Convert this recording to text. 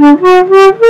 Mm-hmm.